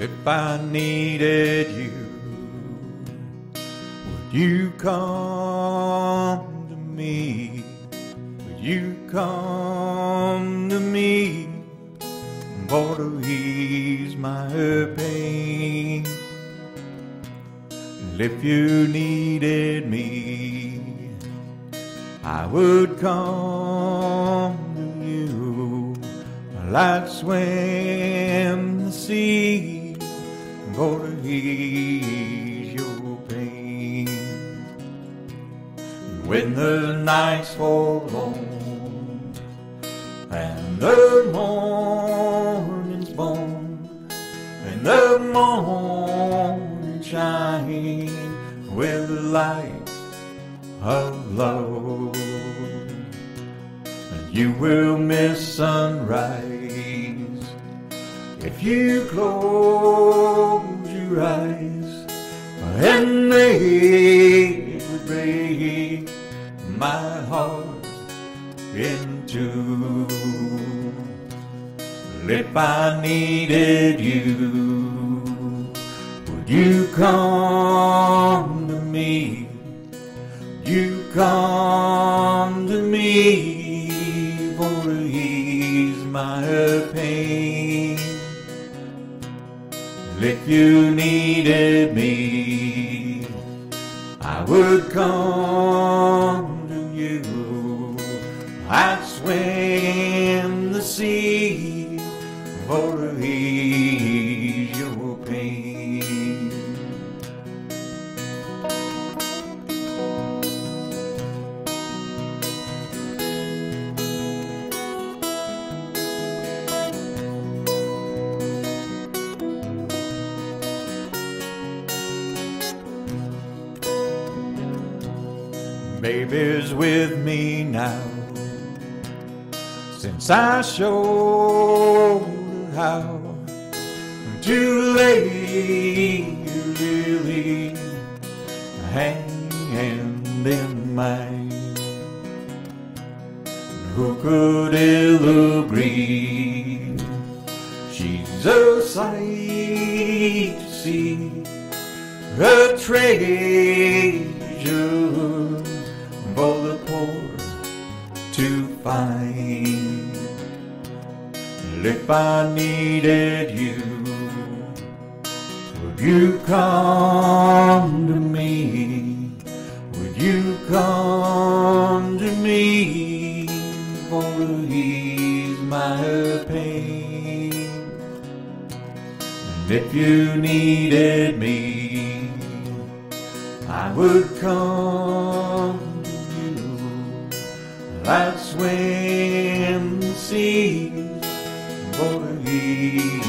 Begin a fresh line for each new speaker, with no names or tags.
If I needed you, would you come to me? Would you come to me for to ease my pain? And if you needed me, I would come to you. I'd swim the sea for to ease your pain. When the nights long and the morning's born and the morning shine with the light of love. And you will miss sunrise if you close eyes and they break my heart in two. If I needed you, would you come to me? You come to me for ease my pain. If you needed me, I would come to you. I'd swim the sea for ease Baby's with me now. Since I showed her how to lay your lily hand in mine. Loop and Lil agree? She's a sight to see, a treasure for the poor to find. And if I needed you, would you come to me? Would you come to me for ease my pain? And if you needed me, I would come. I'd swim the seas for to